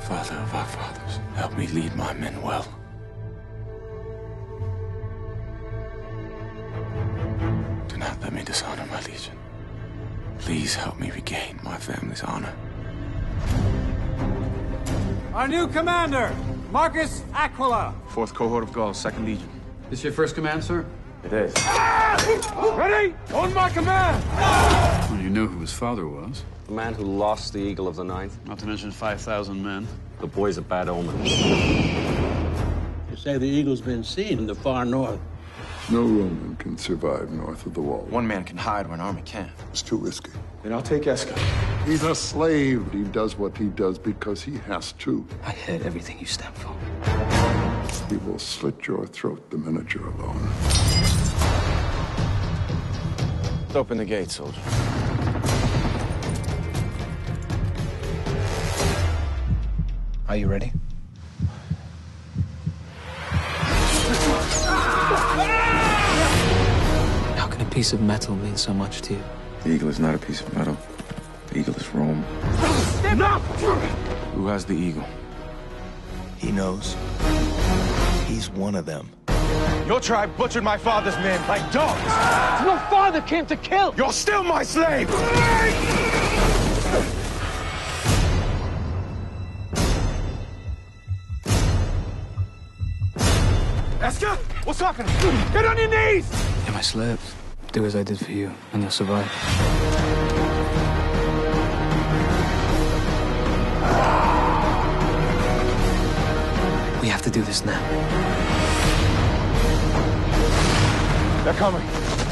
Father of our fathers, help me lead my men well. Do not let me dishonor my legion. Please help me regain my family's honor. Our new commander, Marcus Aquila. Fourth cohort of Gauls, Second Legion. This your first command, sir? It is. Ready? On my command! Well, you know who his father was. The man who lost the Eagle of the Ninth. Not to mention 5,000 men. The boy's a bad omen. You say the eagle's been seen in the far north. No Roman can survive north of the wall. One man can hide where an army can't. It's too risky. Then I'll take Esca. He's a slave. He does what he does because he has to. I heard everything you stand for. He will slit your throat the minute you're alone. Open the gate, soldier. Are you ready? How can a piece of metal mean so much to you? The eagle is not a piece of metal. The eagle is Rome. Enough! Who has the eagle? He knows. He's one of them. Your tribe butchered my father's men like dogs. Your father came to kill! You're still my slave! Esca, what's happening? Get on your knees! You're my slaves. Do as I did for you, and you'll survive. We have to do this now. They're coming.